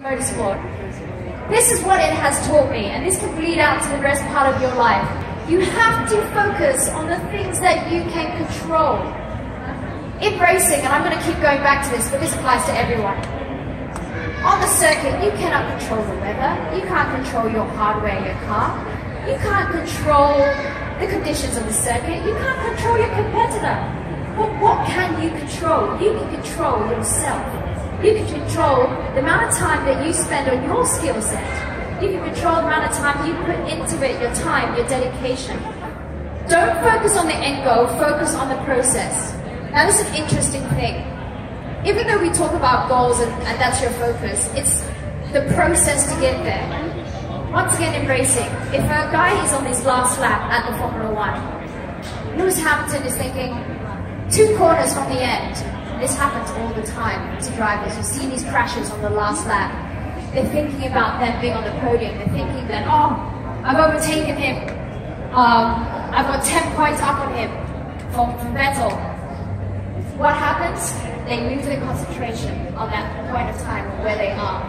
motorsport. This is what it has taught me, and this can bleed out to the rest part of your life. You have to focus on the things that you can control. In racing, and I'm going to keep going back to this, but this applies to everyone. On the circuit, you cannot control the weather. You can't control your hardware, your car. You can't control the conditions of the circuit. You can't control your competitor. But what can you control? You can control yourself. You can control the amount of time that you spend on your skill set. You can control the amount of time you put into it, your time, your dedication. Don't focus on the end goal, focus on the process. Now, this is an interesting thing. Even though we talk about goals and, and that's your focus, it's the process to get there. Once again, in racing, if a guy is on his last lap at the Formula One, Lewis Hamilton is thinking, two corners from the end, this happens all the time to drivers. You see these crashes on the last lap. They're thinking about them being on the podium. They're thinking that, oh, I've overtaken him. Um, I've got 10 points up on him from, from Vettel. What happens? They lose their concentration on that point of time where they are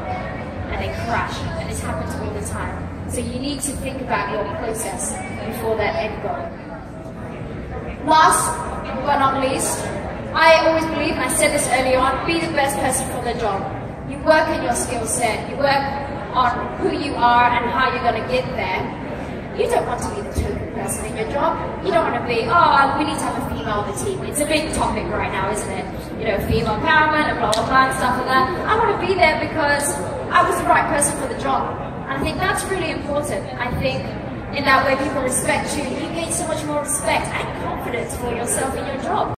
and they crash. And this happens all the time. So you need to think about your process before that end goal. Last but not least, I always believe, and I said this earlier on, be the best person for the job. You work on your skill set, you work on who you are and how you're going to get there. You don't want to be the token person in your job. You don't want to be, oh, we need to have a female on the team. It's a big topic right now, isn't it? You know, female empowerment and blah, blah, blah, and stuff like that. I want to be there because I was the right person for the job. And I think that's really important. I think in that way people respect you. You gain so much more respect and confidence for yourself in your job.